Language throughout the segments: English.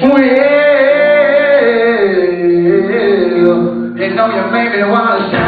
Well, you know you make me wanna shout.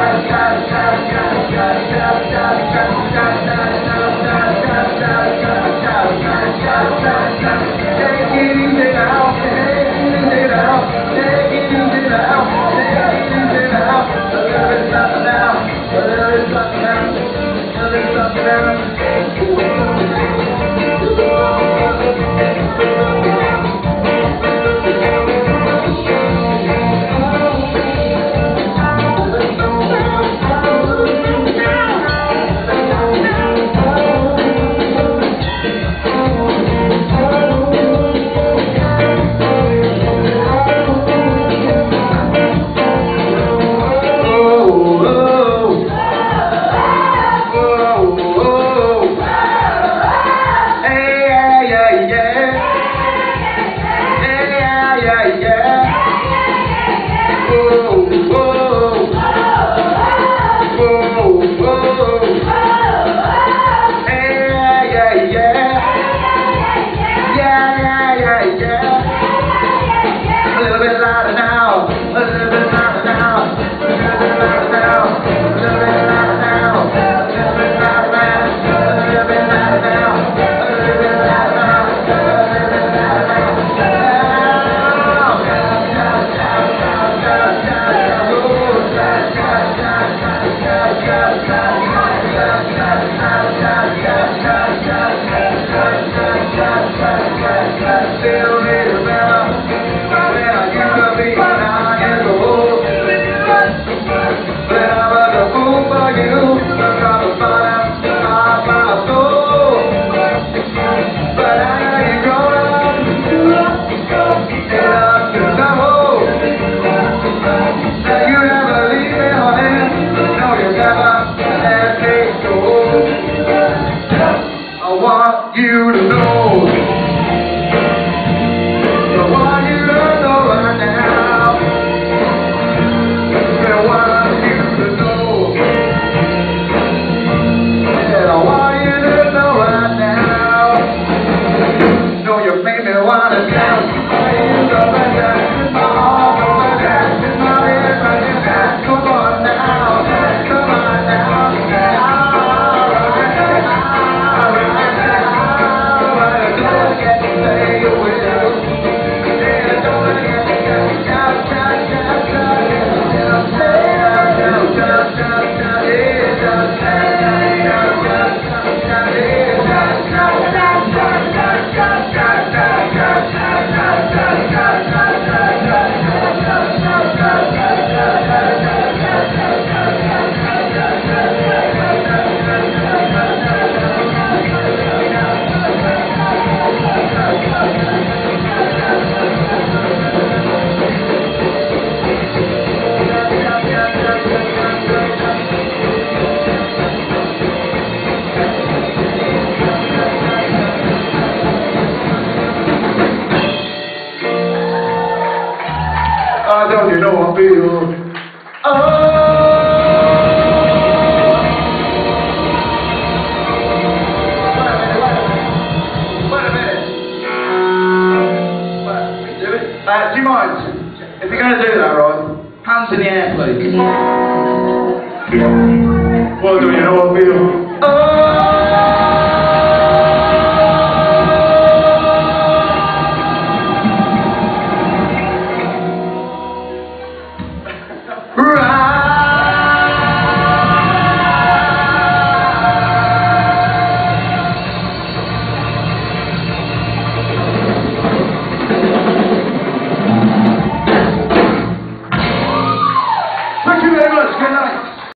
Yes, yes, yes. real. Oh. Uh, do you mind? If you're going to do that, Ron, hands in the air, please. Well do you know what, Bill.